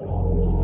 Oh.